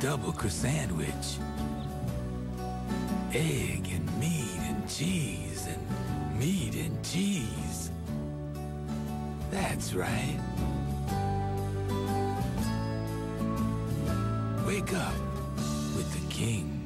double croissantwich. Egg and meat and cheese and meat and cheese. That's right. Wake up with the king.